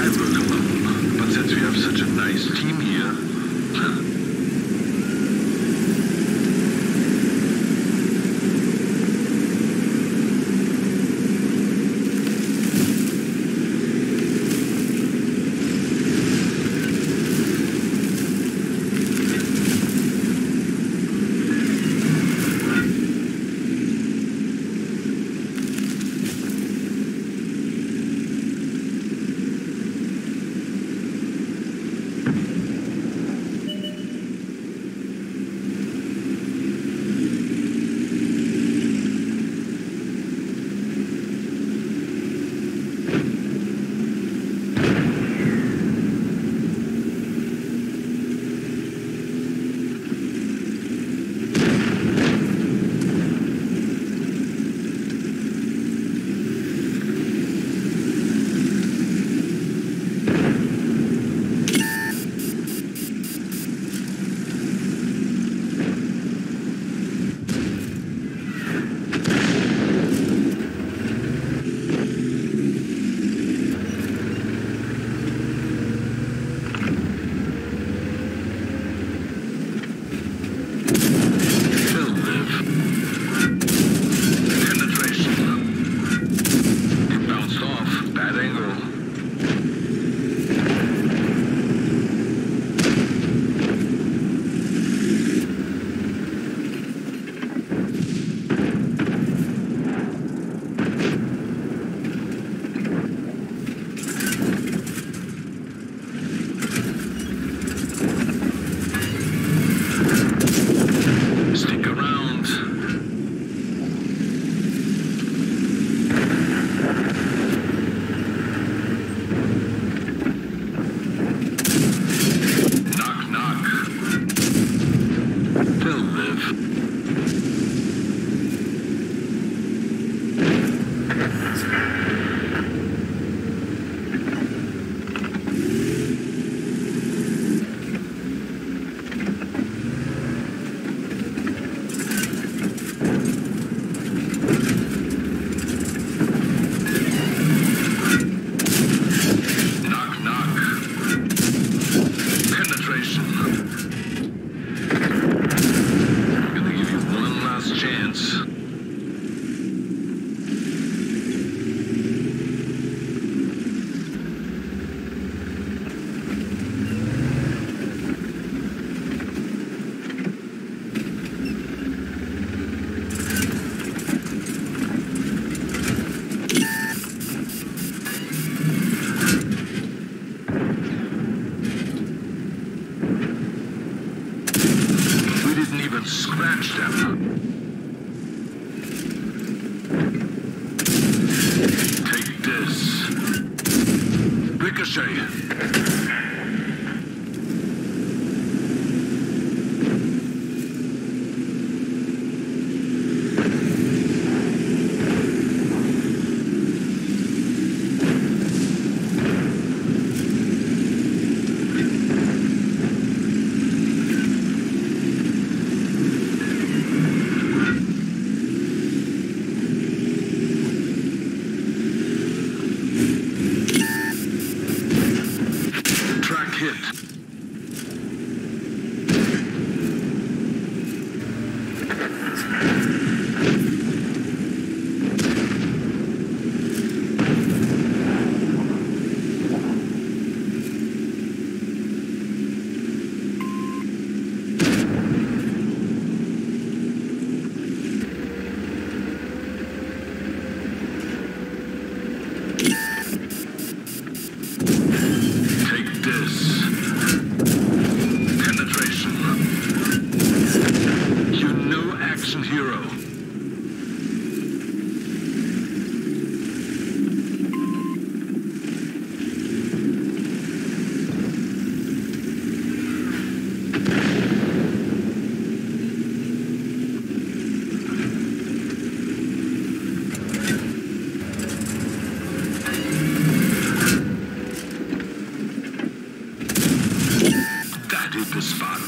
I. But since we have such a nice team here... Ricochet. Track hit. Take this. Penetration. You know hero. That is the spot.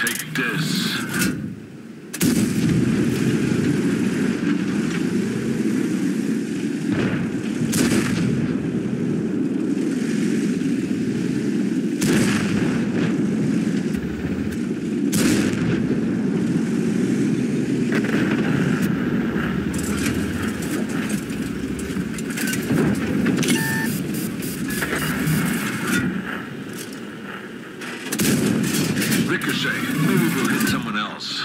Take this. Ricochet. Maybe we'll hit someone else.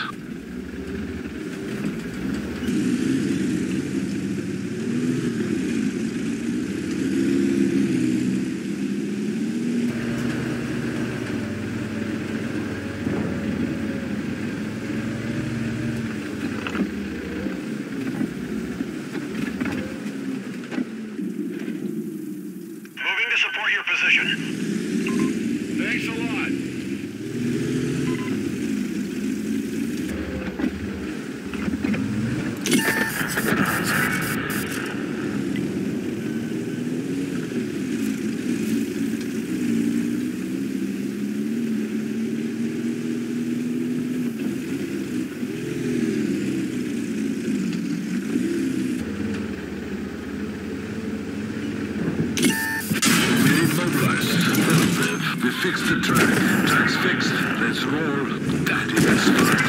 We the track. Track's fixed. Let's roll. That is start.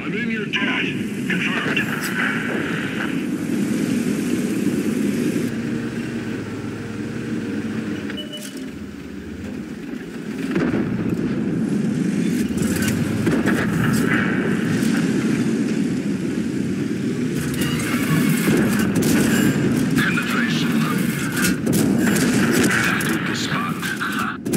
I'm in your debt. Confirmed.